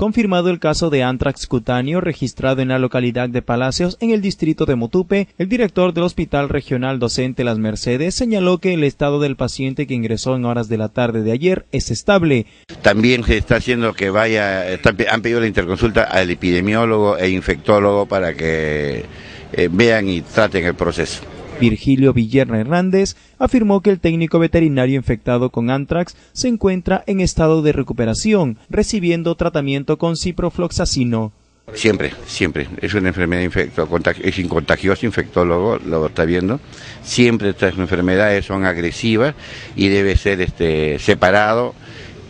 Confirmado el caso de antrax cutáneo registrado en la localidad de Palacios, en el distrito de Motupe, el director del Hospital Regional Docente Las Mercedes señaló que el estado del paciente que ingresó en horas de la tarde de ayer es estable. También se está haciendo que vaya, han pedido la interconsulta al epidemiólogo e infectólogo para que eh, vean y traten el proceso. Virgilio Villerna Hernández afirmó que el técnico veterinario infectado con antrax se encuentra en estado de recuperación, recibiendo tratamiento con ciprofloxacino. Siempre, siempre. Es una enfermedad infecto, es incontagioso, infectólogo lo está viendo. Siempre estas enfermedades son agresivas y debe ser este, separado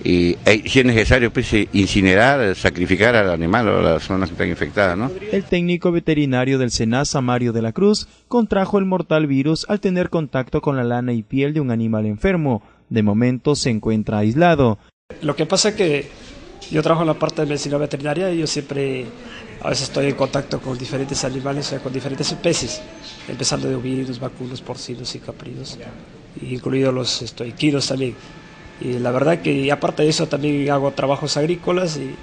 y eh, si es necesario pues, eh, incinerar, sacrificar al animal o a las zonas que están infectadas. ¿no? El técnico veterinario del SENASA, Mario de la Cruz, contrajo el mortal virus al tener contacto con la lana y piel de un animal enfermo. De momento se encuentra aislado. Lo que pasa es que yo trabajo en la parte de medicina veterinaria y yo siempre a veces estoy en contacto con diferentes animales, o sea, con diferentes especies, empezando de ovíridos, vacunos, porcinos y caprinos, incluidos los estoiquinos también. Y la verdad que aparte de eso también hago trabajos agrícolas y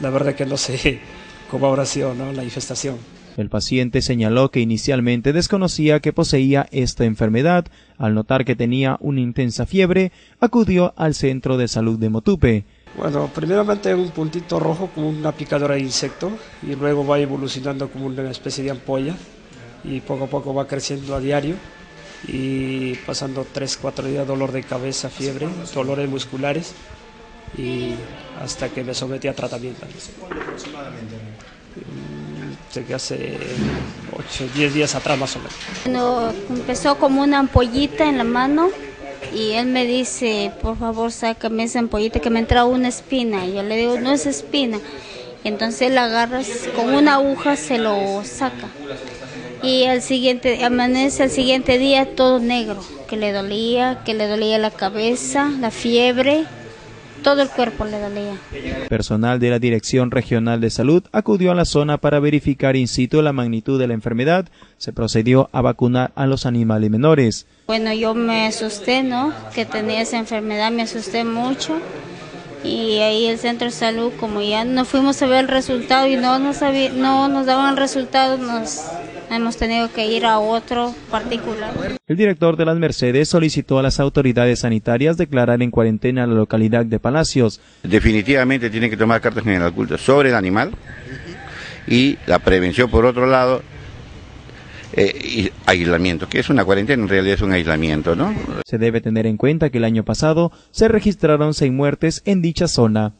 la verdad que no sé cómo habrá sido ¿no? la infestación. El paciente señaló que inicialmente desconocía que poseía esta enfermedad. Al notar que tenía una intensa fiebre, acudió al centro de salud de Motupe. Bueno, primeramente un puntito rojo como una picadura de insecto y luego va evolucionando como una especie de ampolla y poco a poco va creciendo a diario y pasando 3, 4 días dolor de cabeza, fiebre, dolores musculares y hasta que me sometí a tratamiento. ¿Cuándo aproximadamente? Sé que hace 8, 10 días atrás más o menos. Bueno, empezó como una ampollita en la mano y él me dice, por favor sácame esa ampollita que me entra una espina. Y yo le digo, no es espina. entonces él agarra con una aguja, se lo saca y al siguiente amanece el siguiente día todo negro, que le dolía, que le dolía la cabeza, la fiebre, todo el cuerpo le dolía. Personal de la Dirección Regional de Salud acudió a la zona para verificar in situ la magnitud de la enfermedad. Se procedió a vacunar a los animales menores. Bueno, yo me asusté, ¿no? Que tenía esa enfermedad, me asusté mucho y ahí el centro de salud como ya no fuimos a ver el resultado y no nos no nos daban el resultado nos hemos tenido que ir a otro particular. El director de las Mercedes solicitó a las autoridades sanitarias declarar en cuarentena la localidad de Palacios. Definitivamente tiene que tomar cartas general ocultas sobre el animal y la prevención por otro lado eh, aislamiento, que es una cuarentena, en realidad es un aislamiento, ¿no? Se debe tener en cuenta que el año pasado se registraron seis muertes en dicha zona.